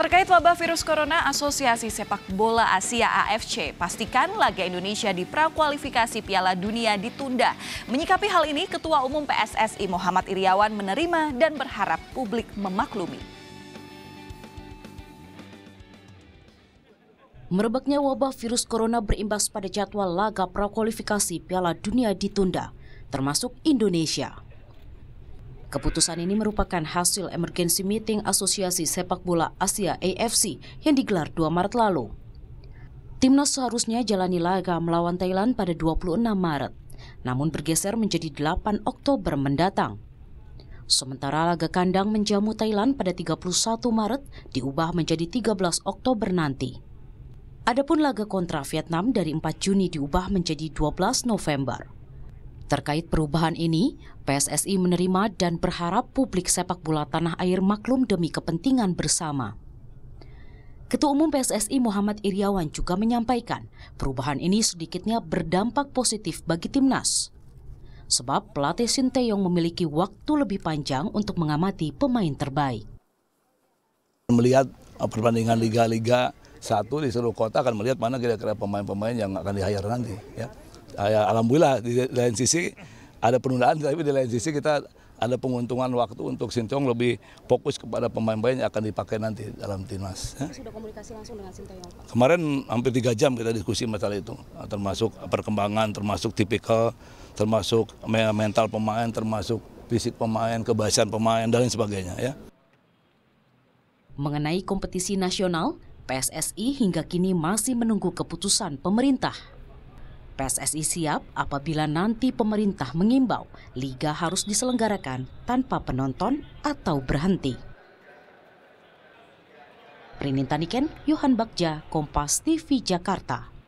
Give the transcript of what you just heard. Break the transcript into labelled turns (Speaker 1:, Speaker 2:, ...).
Speaker 1: Terkait wabah virus corona, Asosiasi Sepak Bola Asia AFC pastikan laga Indonesia di prakualifikasi Piala Dunia ditunda. Menyikapi hal ini, Ketua Umum PSSI Muhammad Iriawan menerima dan berharap publik memaklumi.
Speaker 2: Merebaknya wabah virus corona berimbas pada jadwal laga prakualifikasi Piala Dunia ditunda, termasuk Indonesia. Keputusan ini merupakan hasil emergency meeting Asosiasi Sepak Bola Asia AFC yang digelar 2 Maret lalu. Timnas seharusnya jalani laga melawan Thailand pada 26 Maret, namun bergeser menjadi 8 Oktober mendatang. Sementara laga kandang menjamu Thailand pada 31 Maret diubah menjadi 13 Oktober nanti. Adapun laga kontra Vietnam dari 4 Juni diubah menjadi 12 November. Terkait perubahan ini, PSSI menerima dan berharap publik sepak bola tanah air maklum demi kepentingan bersama. Ketua Umum PSSI Muhammad Iriawan juga menyampaikan perubahan ini sedikitnya berdampak positif bagi timnas. Sebab pelatih Sinteyong memiliki waktu lebih panjang untuk mengamati pemain terbaik.
Speaker 3: Melihat perbandingan liga-liga satu di seluruh kota akan melihat mana kira-kira pemain-pemain yang akan di hire nanti. Ya alhamdulillah di lain sisi ada penundaan tapi di lain sisi kita ada penguntungan waktu untuk Sinteyong lebih fokus kepada pemain-pemain yang akan dipakai nanti dalam timnas.
Speaker 4: Ya. Sudah komunikasi langsung dengan Sinteyong Pak?
Speaker 3: Kemarin hampir tiga jam kita diskusi masalah itu, termasuk perkembangan, termasuk tipikal, termasuk mental pemain, termasuk fisik pemain, kebahasan pemain, dan lain sebagainya. ya.
Speaker 2: Mengenai kompetisi nasional, PSSI hingga kini masih menunggu keputusan pemerintah. PSSI siap apabila nanti pemerintah mengimbau liga harus diselenggarakan tanpa penonton atau berhenti. Prinin Taniken, Yohan Bagja, Kompas TV Jakarta.